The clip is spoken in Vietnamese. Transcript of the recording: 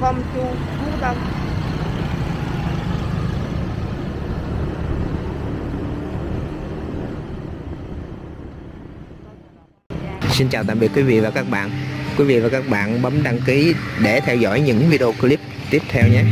com chu phú tân Xin chào tạm biệt quý vị và các bạn. Quý vị và các bạn bấm đăng ký để theo dõi những video clip tiếp theo nhé.